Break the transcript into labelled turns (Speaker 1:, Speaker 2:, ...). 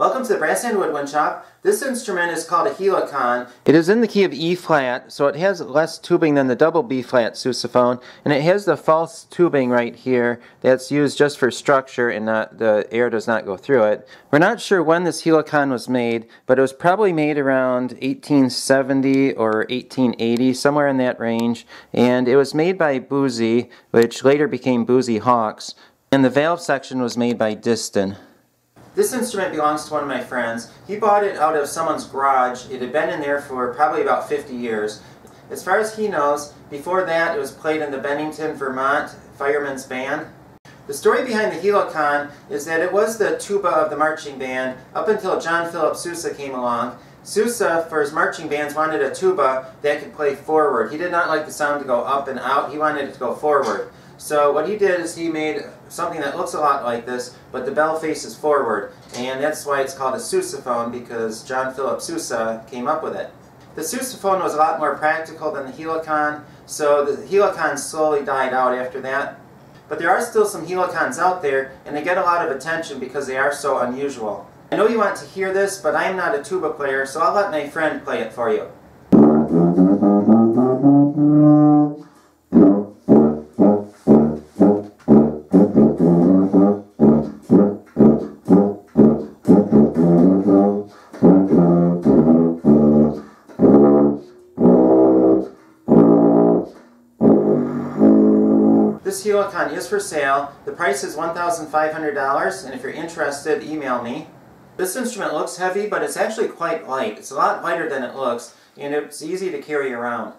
Speaker 1: Welcome to the Brass and Woodwind Shop. This instrument is called a Helicon. It is in the key of E flat, so it has less tubing than the double B flat sousaphone, and it has the false tubing right here that's used just for structure and not, the air does not go through it. We're not sure when this Helicon was made, but it was probably made around 1870 or 1880, somewhere in that range, and it was made by Boosey, which later became Boosey Hawkes, and the valve section was made by Distin. This instrument belongs to one of my friends. He bought it out of someone's garage. It had been in there for probably about 50 years. As far as he knows, before that it was played in the Bennington, Vermont Firemen's Band. The story behind the Helicon is that it was the tuba of the marching band up until John Philip Sousa came along. Sousa, for his marching bands, wanted a tuba that could play forward. He did not like the sound to go up and out. He wanted it to go forward. So what he did is he made something that looks a lot like this, but the bell faces forward. And that's why it's called a sousaphone, because John Philip Sousa came up with it. The sousaphone was a lot more practical than the helicon, so the helicon slowly died out after that. But there are still some helicons out there, and they get a lot of attention because they are so unusual. I know you want to hear this, but I am not a tuba player, so I'll let my friend play it for you. This Helicon is for sale. The price is $1,500 and if you're interested, email me. This instrument looks heavy, but it's actually quite light. It's a lot lighter than it looks and it's easy to carry around.